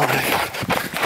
Oh my god.